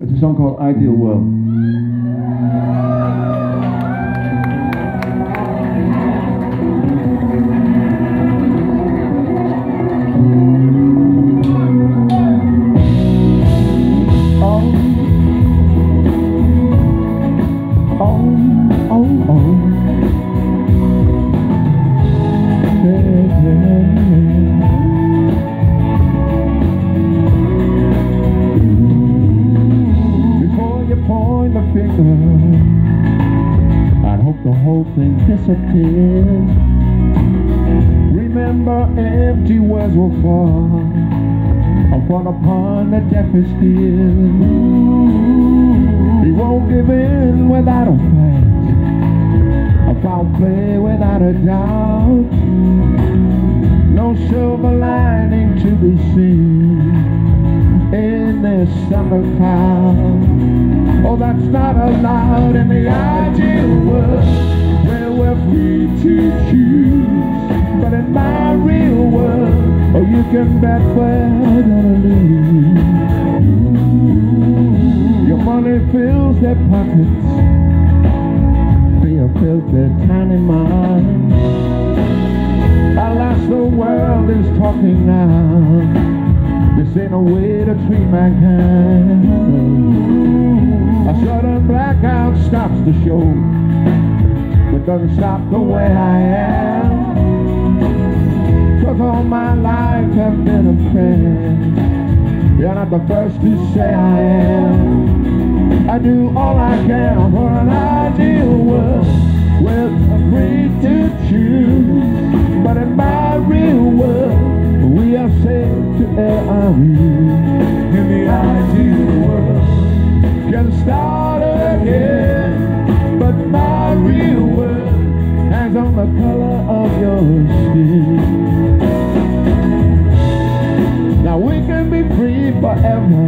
It's a song called Ideal World. the whole thing disappears. Remember empty words will fall upon upon the deafest ears. He won't give in without a fight, a foul play without a doubt. No silver lining to be seen in this summer cloud. Oh, that's not allowed in the ideal world you can bet we're gonna lose. Your money fills their pockets, fear fills their tiny minds. Alas, the world is talking now. This ain't a way to treat mankind. A sudden blackout stops the show, but doesn't stop the way I am. All my life have been a friend. You're not the first to say I am. I do all I can for an ideal world with a free to choose. But in my real world, we are safe to air our views in the ideal world can start again. But my real world hangs on the color of your skin. Forever.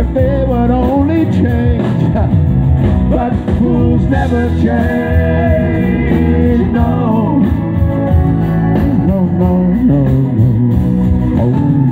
If they would only change. But fools never change. No. No, no, no, no. Oh.